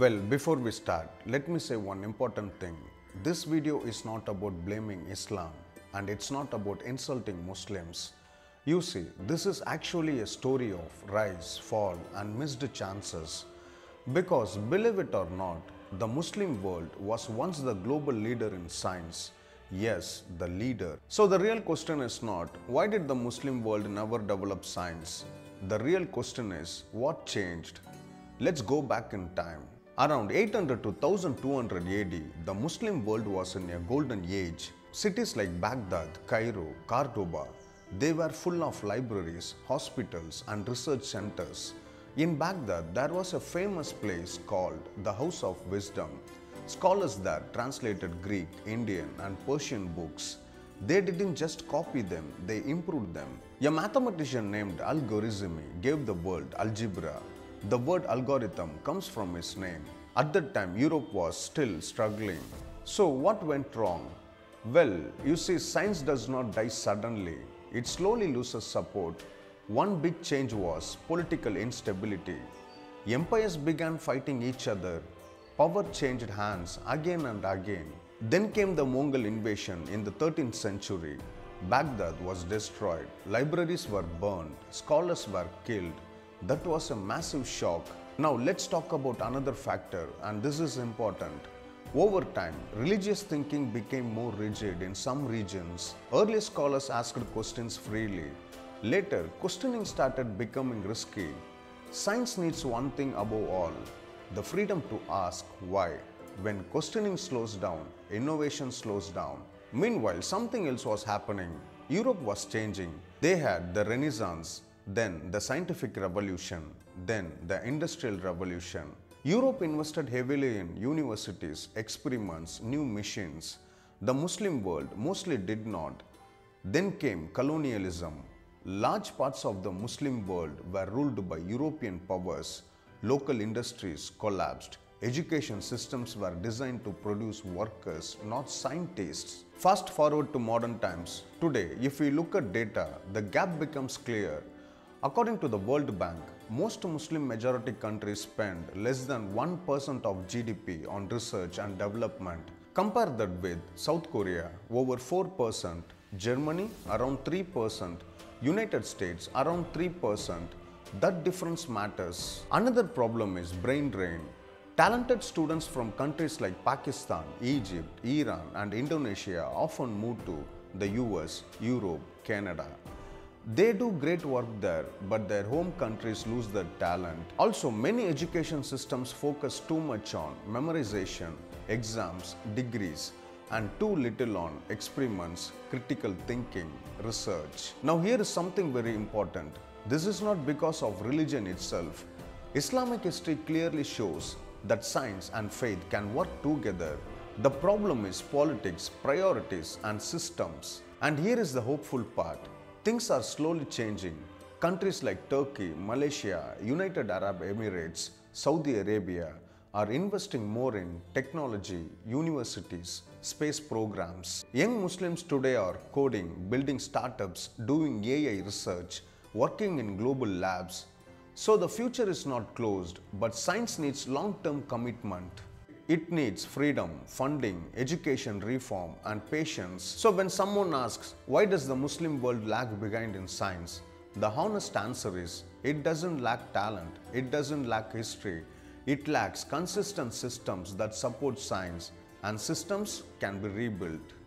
Well, before we start, let me say one important thing. This video is not about blaming Islam and it's not about insulting Muslims. You see, this is actually a story of rise, fall, and missed chances. Because, believe it or not, the Muslim world was once the global leader in science. Yes, the leader. So, the real question is not why did the Muslim world never develop science? The real question is what changed? Let's go back in time. Around 800 to 1200 AD, the Muslim world was in a golden age. Cities like Baghdad, Cairo, Cordoba, they were full of libraries, hospitals, and research centers. In Baghdad, there was a famous place called the House of Wisdom. Scholars there translated Greek, Indian, and Persian books. They didn't just copy them, they improved them. A mathematician named Al-Khwarizmi gave the world algebra. The word algorithm comes from his name. At that time, Europe was still struggling. So, what went wrong? Well, you see, science does not die suddenly, it slowly loses support. One big change was political instability. Empires began fighting each other. Power changed hands again and again. Then came the Mongol invasion in the 13th century. Baghdad was destroyed, libraries were burned, scholars were killed. That was a massive shock. Now let's talk about another factor, and this is important. Over time, religious thinking became more rigid in some regions. Early scholars asked questions freely. Later, questioning started becoming risky. Science needs one thing above all the freedom to ask why. When questioning slows down, innovation slows down. Meanwhile, something else was happening. Europe was changing. They had the Renaissance, then the scientific revolution, then the industrial revolution. Europe invested heavily in universities, experiments, new machines. The Muslim world mostly did not. Then came colonialism. Large parts of the Muslim world were ruled by European powers. Local industries collapsed. Education systems were designed to produce workers, not scientists. Fast forward to modern times. Today, if we look at data, the gap becomes clear. According to the World Bank, most Muslim majority countries spend less than 1% of GDP on research and development. Compare that with South Korea, over 4%, Germany, around 3%, United States, around 3%. That difference matters. Another problem is brain drain. Talented students from countries like Pakistan, Egypt, Iran, and Indonesia often move to the US, Europe, Canada. They do great work there, but their home countries lose their talent. Also, many education systems focus too much on memorization, exams, degrees, and too little on experiments, critical thinking, research. Now, here is something very important. This is not because of religion itself. Islamic history clearly shows that science and faith can work together. The problem is politics, priorities, and systems. And here is the hopeful part. Things are slowly changing. Countries like Turkey, Malaysia, United Arab Emirates, Saudi Arabia are investing more in technology, universities, space programs. Young Muslims today are coding, building startups, doing AI research, working in global labs. So the future is not closed, but science needs long term commitment. It needs freedom, funding, education reform, and patience. So, when someone asks, why does the Muslim world lag behind in science? The honest answer is, it doesn't lack talent, it doesn't lack history, it lacks consistent systems that support science, and systems can be rebuilt.